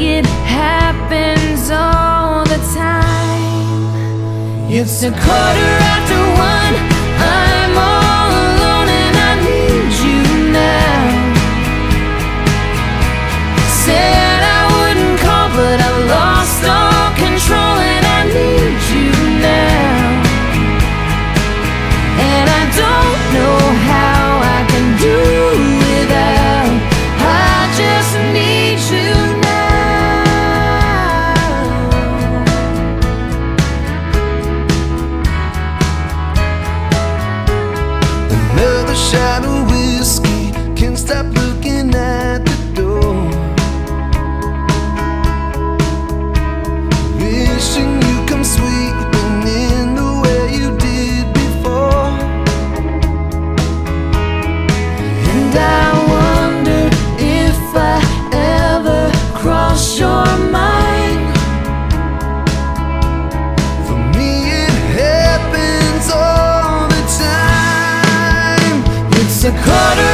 it happens all the time. It's a quarter after one. shadow whiskey. Can stop a quarter